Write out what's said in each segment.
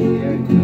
here.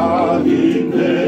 Amen.